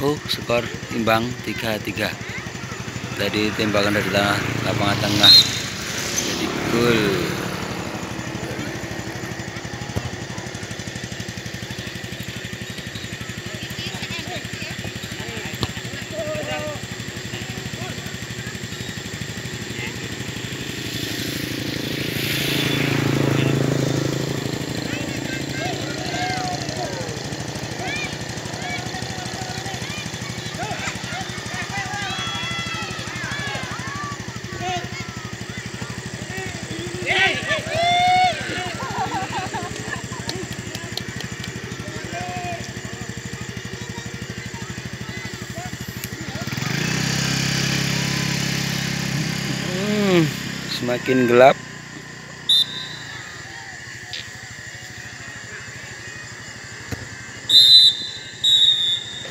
Oh, skor imbang 3-3. Tadi tembakan dari lapangan tengah. Jadi gol. Hmm, semakin gelap.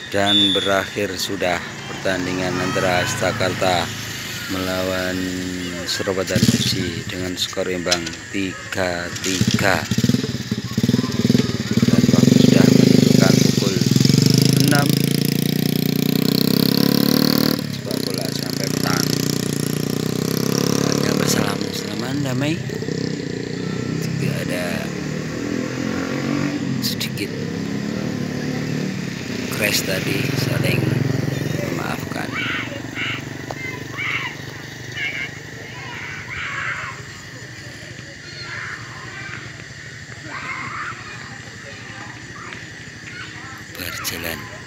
Dan berakhir sudah pertandingan antara Jakarta melawan Surabaya FC dengan skor imbang 3-3. Damai tidak ada sedikit crash tadi saling memaafkan. Berjalan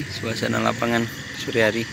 suasana lapangan sore hari